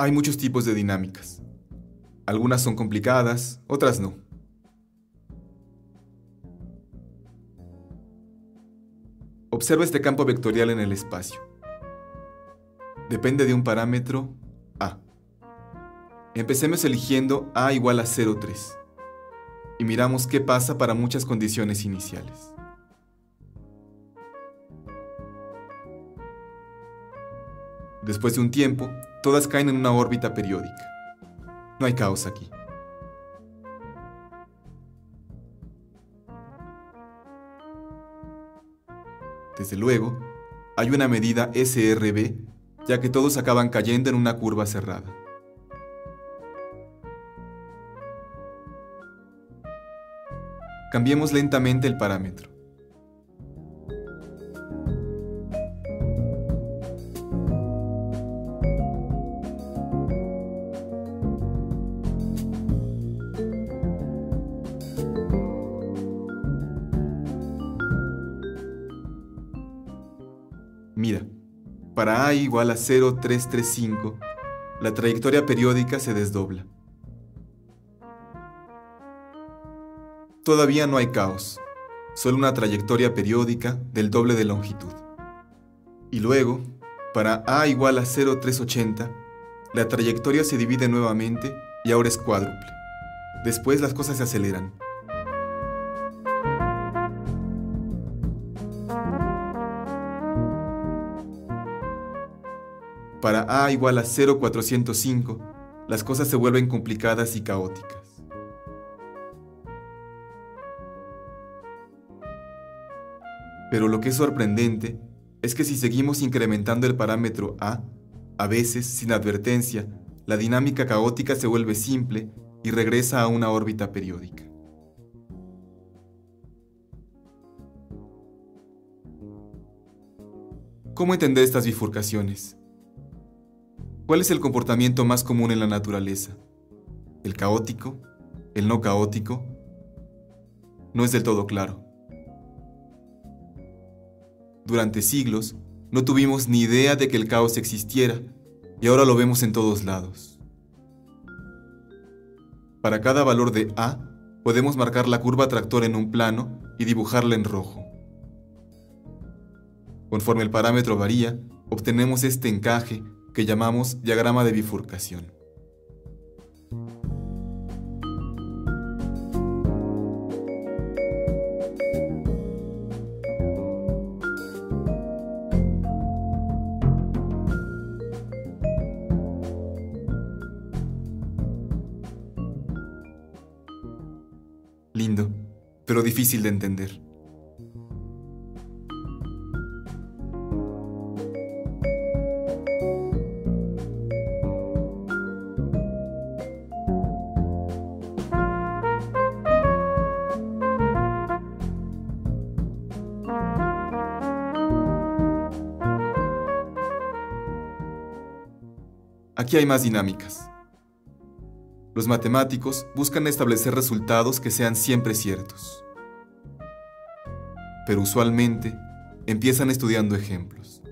Hay muchos tipos de dinámicas. Algunas son complicadas, otras no. Observa este campo vectorial en el espacio. Depende de un parámetro A. Empecemos eligiendo A igual a 0,3 y miramos qué pasa para muchas condiciones iniciales. Después de un tiempo, todas caen en una órbita periódica. No hay caos aquí. Desde luego, hay una medida SRB, ya que todos acaban cayendo en una curva cerrada. Cambiemos lentamente el parámetro. Mira, para A igual a 0,335, la trayectoria periódica se desdobla. Todavía no hay caos, solo una trayectoria periódica del doble de longitud. Y luego, para A igual a 0,380, la trayectoria se divide nuevamente y ahora es cuádruple. Después las cosas se aceleran. Para A igual a 0,405, las cosas se vuelven complicadas y caóticas. Pero lo que es sorprendente es que si seguimos incrementando el parámetro A, a veces, sin advertencia, la dinámica caótica se vuelve simple y regresa a una órbita periódica. ¿Cómo entender estas bifurcaciones? ¿Cuál es el comportamiento más común en la naturaleza? ¿El caótico? ¿El no caótico? No es del todo claro. Durante siglos, no tuvimos ni idea de que el caos existiera y ahora lo vemos en todos lados. Para cada valor de A, podemos marcar la curva tractor en un plano y dibujarla en rojo. Conforme el parámetro varía, obtenemos este encaje que llamamos diagrama de bifurcación. Lindo, pero difícil de entender. Aquí hay más dinámicas. Los matemáticos buscan establecer resultados que sean siempre ciertos. Pero usualmente empiezan estudiando ejemplos.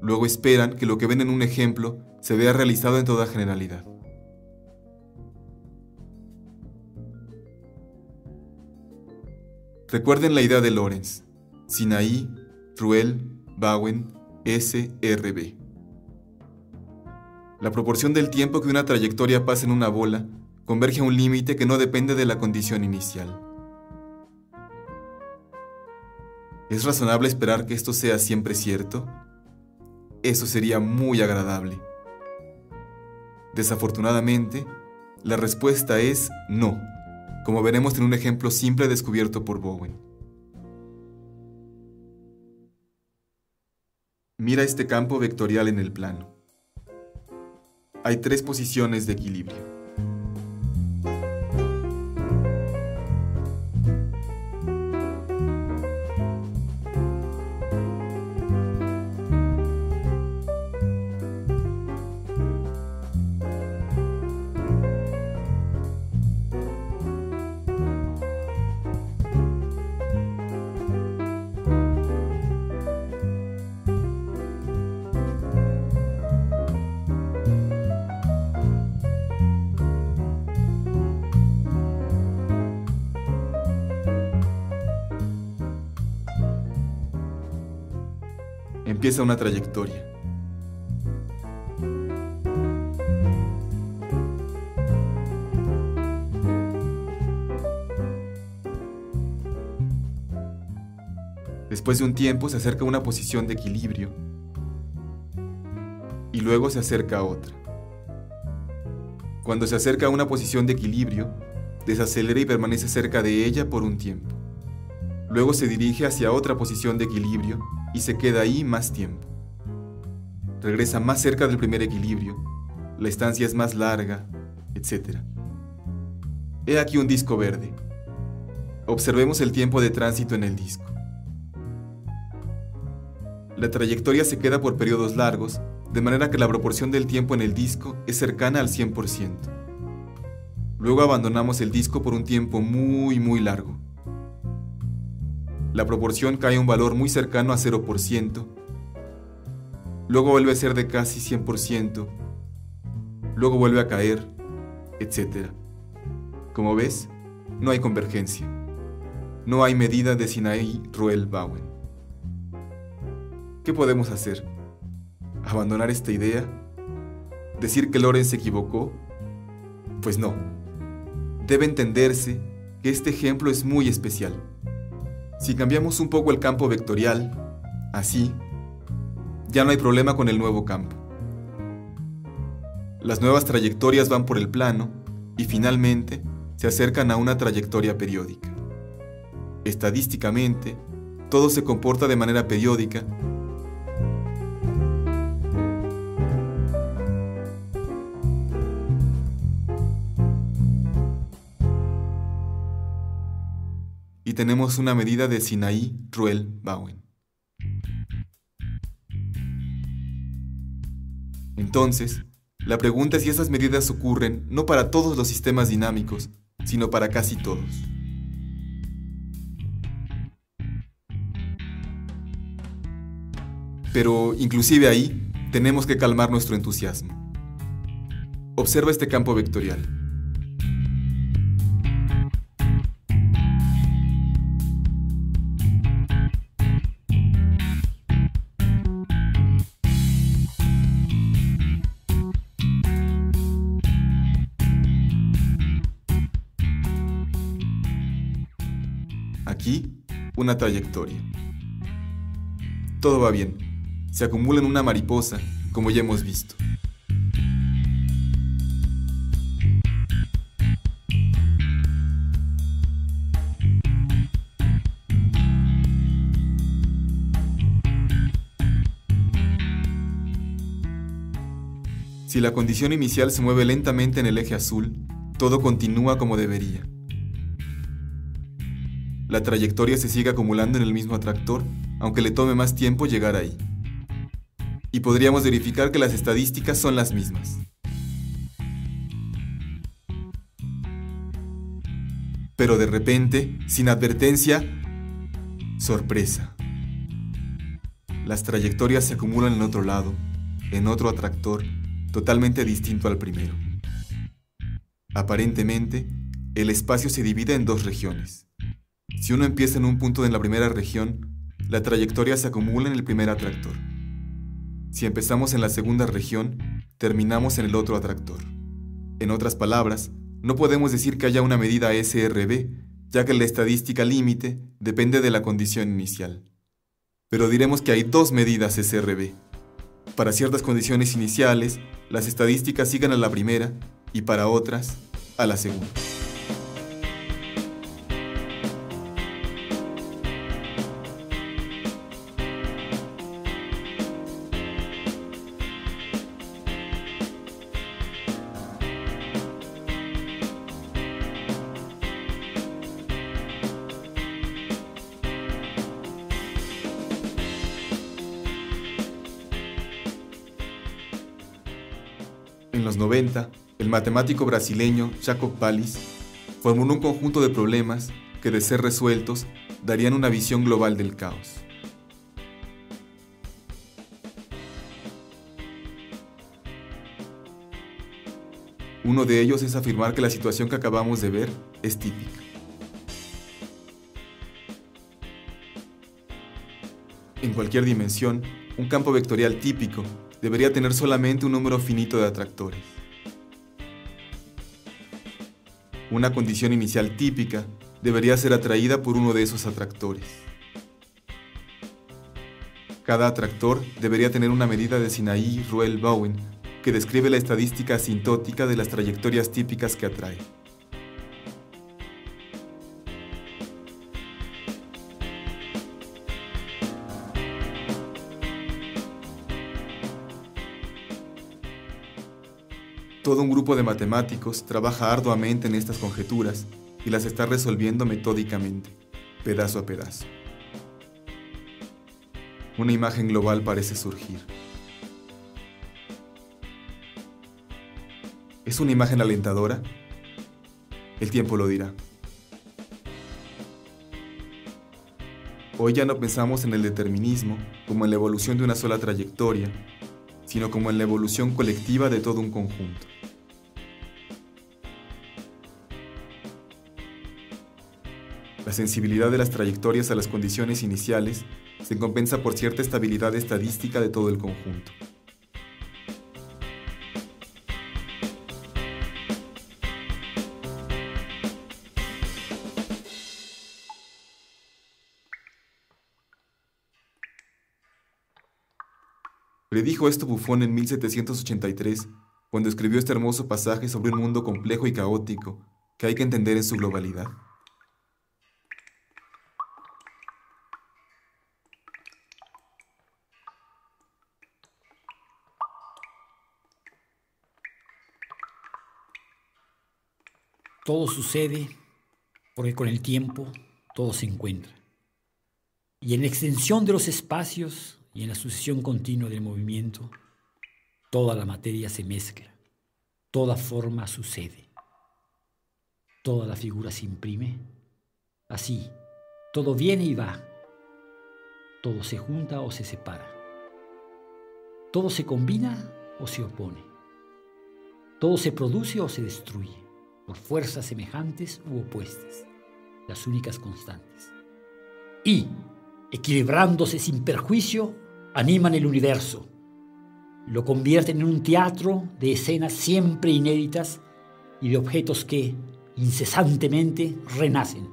Luego esperan que lo que ven en un ejemplo se vea realizado en toda generalidad. Recuerden la idea de Lorenz, Sinaí, Ruel, Bowen, SRB. La proporción del tiempo que una trayectoria pasa en una bola converge a un límite que no depende de la condición inicial. ¿Es razonable esperar que esto sea siempre cierto? Eso sería muy agradable. Desafortunadamente, la respuesta es no, como veremos en un ejemplo simple descubierto por Bowen. Mira este campo vectorial en el plano hay tres posiciones de equilibrio. Empieza una trayectoria. Después de un tiempo se acerca a una posición de equilibrio y luego se acerca a otra. Cuando se acerca a una posición de equilibrio, desacelera y permanece cerca de ella por un tiempo. Luego se dirige hacia otra posición de equilibrio y se queda ahí más tiempo. Regresa más cerca del primer equilibrio, la estancia es más larga, etc. He aquí un disco verde. Observemos el tiempo de tránsito en el disco. La trayectoria se queda por periodos largos, de manera que la proporción del tiempo en el disco es cercana al 100%. Luego abandonamos el disco por un tiempo muy muy largo. La proporción cae a un valor muy cercano a 0%. Luego vuelve a ser de casi 100%. Luego vuelve a caer, etc. Como ves, no hay convergencia. No hay medida de Sinaí Ruel Bowen. ¿Qué podemos hacer? ¿Abandonar esta idea? ¿Decir que Lorenz se equivocó? Pues no. Debe entenderse que este ejemplo es muy especial. Si cambiamos un poco el campo vectorial, así, ya no hay problema con el nuevo campo. Las nuevas trayectorias van por el plano y finalmente se acercan a una trayectoria periódica. Estadísticamente, todo se comporta de manera periódica y tenemos una medida de Sinaí Ruel Bowen. Entonces, la pregunta es si esas medidas ocurren no para todos los sistemas dinámicos, sino para casi todos. Pero inclusive ahí tenemos que calmar nuestro entusiasmo. Observa este campo vectorial. Una trayectoria. Todo va bien. Se acumula en una mariposa, como ya hemos visto. Si la condición inicial se mueve lentamente en el eje azul, todo continúa como debería la trayectoria se sigue acumulando en el mismo atractor, aunque le tome más tiempo llegar ahí. Y podríamos verificar que las estadísticas son las mismas. Pero de repente, sin advertencia, sorpresa. Las trayectorias se acumulan en otro lado, en otro atractor, totalmente distinto al primero. Aparentemente, el espacio se divide en dos regiones. Si uno empieza en un punto en la primera región, la trayectoria se acumula en el primer atractor. Si empezamos en la segunda región, terminamos en el otro atractor. En otras palabras, no podemos decir que haya una medida SRB, ya que la estadística límite depende de la condición inicial. Pero diremos que hay dos medidas SRB. Para ciertas condiciones iniciales, las estadísticas siguen a la primera y para otras, a la segunda. En los 90, el matemático brasileño Jacob Pallis formuló un conjunto de problemas que, de ser resueltos, darían una visión global del caos. Uno de ellos es afirmar que la situación que acabamos de ver es típica. En cualquier dimensión, Un campo vectorial típico debería tener solamente un número finito de atractores. Una condición inicial típica debería ser atraída por uno de esos atractores. Cada atractor debería tener una medida de Sinaí-Ruel-Bowen que describe la estadística asintótica de las trayectorias típicas que atrae. Todo un grupo de matemáticos trabaja arduamente en estas conjeturas y las está resolviendo metódicamente, pedazo a pedazo. Una imagen global parece surgir. ¿Es una imagen alentadora? El tiempo lo dirá. Hoy ya no pensamos en el determinismo como en la evolución de una sola trayectoria, sino como en la evolución colectiva de todo un conjunto. La sensibilidad de las trayectorias a las condiciones iniciales se compensa por cierta estabilidad estadística de todo el conjunto. Predijo esto Buffon en 1783, cuando escribió este hermoso pasaje sobre un mundo complejo y caótico que hay que entender en su globalidad. Todo sucede porque con el tiempo todo se encuentra. Y en la extensión de los espacios y en la sucesión continua del movimiento, toda la materia se mezcla, toda forma sucede, toda la figura se imprime. Así, todo viene y va, todo se junta o se separa, todo se combina o se opone, todo se produce o se destruye por fuerzas semejantes u opuestas, las únicas constantes. Y, equilibrándose sin perjuicio, animan el universo, lo convierten en un teatro de escenas siempre inéditas y de objetos que, incesantemente, renacen